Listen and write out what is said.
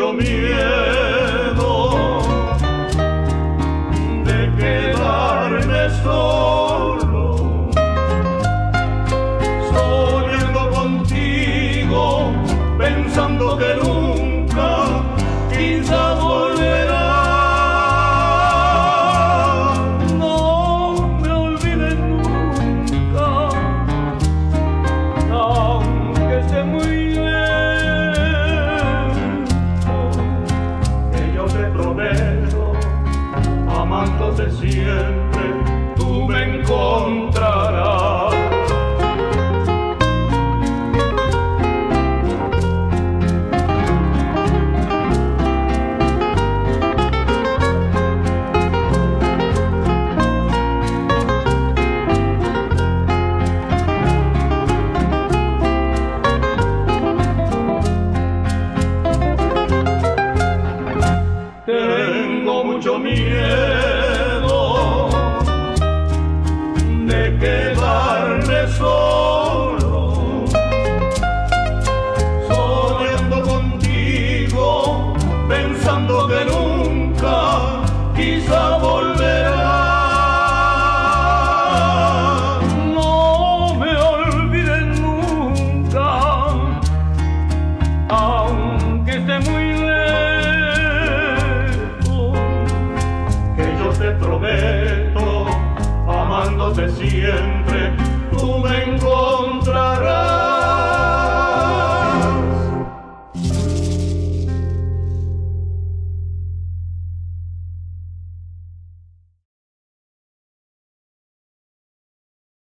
mucho miedo de quedarme solo, soñando contigo, pensando que nunca. Siempre, tú me encontrarás. Tengo mucho miedo quizá volverá. No me olvides nunca, aunque esté muy lejos,